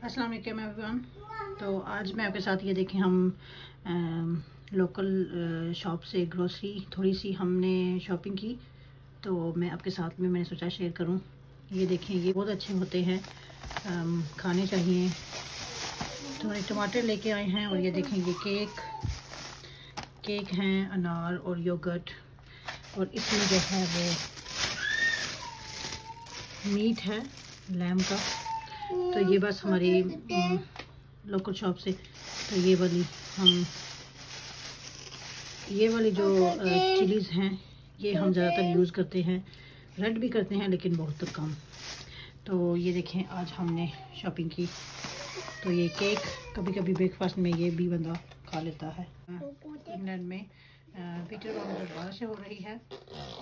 अस्सलाम वालेकुम एवरीवन तो आज मैं आपके साथ ये देखें हम आ, लोकल शॉप से ग्रोसरी थोड़ी सी हमने शॉपिंग की। तो मैं आपके साथ में मैंने सोचा शेयर करूँ। ये देखें ये बहुत अच्छे होते हैं। आ, खाने चाहिए। थोड़े टमाटर लेके आए हैं और ये देखें ये केक केक हैं अनार और योगर्ट और इसमें जो है वो मीट है लैम का। तो ये बस हमारी लोकल शॉप से तो ये वाली हम, ये वाली जो चिलीज़ हैं, ये हम ज़्यादातर यूज़ करते हैं। रेड भी करते हैं, लेकिन बहुत कम। तो ये देखें, आज हमने शॉपिंग की। तो ये केक कभी कभी ब्रेकफास्ट में ये भी बंदा खा लेता है। इंग्लैंड में पीटर वहाँ बारिश हो रही है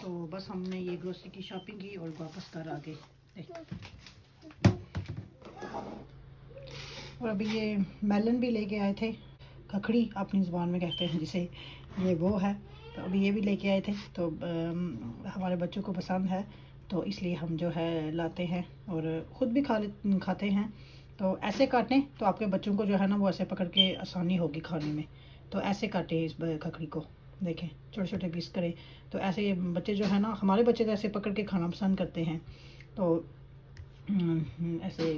तो बस हमने ये ग्रोसरी की शॉपिंग की और वापस कर आ गए। और अभी ये मेलन भी लेके आए थे। खखड़ी अपनी ज़ुबान में कहते हैं जिसे। ये वो है। तो अभी ये भी लेके आए थे। तो आ, हमारे बच्चों को पसंद है। तो इसलिए हम जो है लाते हैं और ख़ुद भी खा खाते हैं। तो ऐसे काटें तो आपके बच्चों को जो है ना वो ऐसे पकड़ के आसानी होगी खाने में। तो ऐसे काटें इस खखड़ी को। देखें छोटे छोटे पीस करें। तो ऐसे बच्चे जो है ना हमारे बच्चे तो ऐसे पकड़ के खाना पसंद करते हैं। तो ऐसे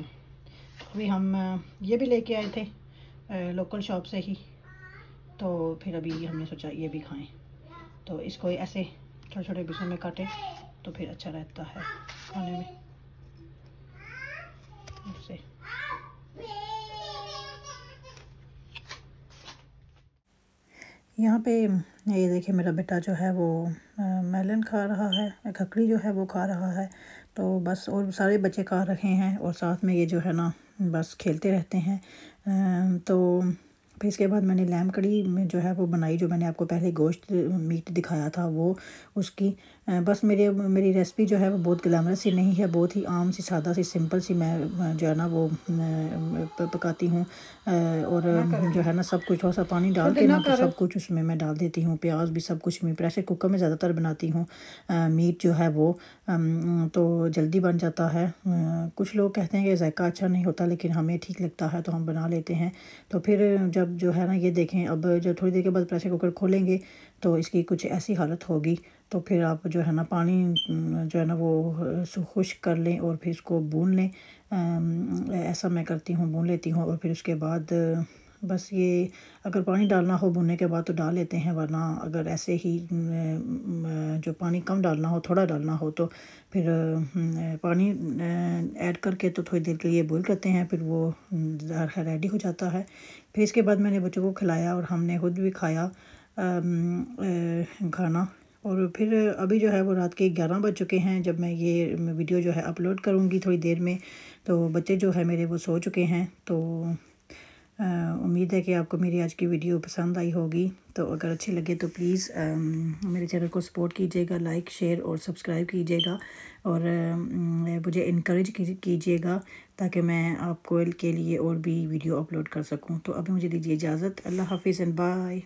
अभी हम ये भी लेके आए थे लोकल शॉप से ही। तो फिर अभी हमने सोचा ये भी खाएँ। तो इसको ऐसे छोटे छोटे पीसों में काटें तो फिर अच्छा रहता है खाने में। ऐसे। यहाँ पे, ये देखिए मेरा बेटा जो है वो मेलन खा रहा है खकड़ी जो है वो खा रहा है। तो बस और सारे बच्चे खा रहे हैं और साथ में ये जो है ना, बस खेलते रहते हैं। तो फिर इसके बाद मैंने लैम कड़ी में जो है वो बनाई जो मैंने आपको पहले गोश्त मीट दिखाया था वो उसकी। बस मेरे मेरी रेसिपी जो है वो बहुत ग्लैमरस सी नहीं है बहुत ही आम सी सादा सी सिंपल सी मैं जो है ना वो पकाती हूँ। और जो है ना सब कुछ थोड़ा सा पानी डाल के ना तो सब कुछ उसमें मैं डाल देती हूँ प्याज भी सब कुछ मैं प्रेशर कुकर में ज़्यादातर बनाती हूँ। मीट जो है वो तो जल्दी बन जाता है। कुछ लोग कहते हैं कि जायका अच्छा नहीं होता लेकिन हमें ठीक लगता है तो हम बना लेते हैं। तो फिर जब जो है ना, ये देखें, अब जो थोड़ी देर के बाद प्रेशर कुकर खोलेंगे तो इसकी कुछ ऐसी हालत होगी। तो फिर आप जो है ना, पानी जो है ना, वो खुश्क कर लें और फिर इसको भून लें। ऐसा मैं करती हूँ, भून लेती हूँ और फिर उसके बाद बस ये अगर पानी डालना हो भुनने के बाद तो डाल लेते हैं, वरना अगर ऐसे ही जो पानी कम डालना हो, थोड़ा डालना हो तो फिर पानी ऐड करके तो थोड़ी देर के लिए बॉईल करते हैं, फिर वो रेडी हो जाता है। फिर इसके बाद मैंने बच्चों को खिलाया और हमने खुद भी खाया खाना। और फिर अभी जो है वो रात के ग्यारह बज चुके हैं, जब मैं ये वीडियो जो है अपलोड करूँगी थोड़ी देर में तो बच्चे जो है मेरे वो सो चुके हैं तो उम्मीद है कि आपको मेरी आज की वीडियो पसंद आई होगी। तो अगर अच्छी लगे तो प्लीज़ मेरे चैनल को सपोर्ट कीजिएगा, लाइक, शेयर और सब्सक्राइब कीजिएगा। और मुझे इनक्रेज कीजिएगा ताकि मैं आपको के लिए और भी वीडियो अपलोड कर सकूँ। तो अभी मुझे दीजिए इजाज़त। अल्लाह हाफिज़ एंड बाय